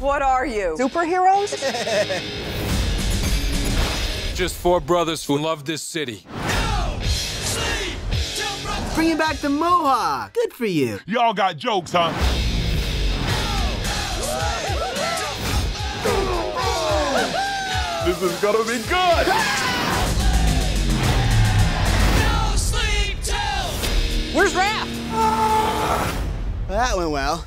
What are you? Superheroes? Just four brothers who love this city. Bringing back the mohawk. Good for you. Y'all got jokes, huh? This is gonna be good. Where's Raph? That went well.